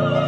Oh!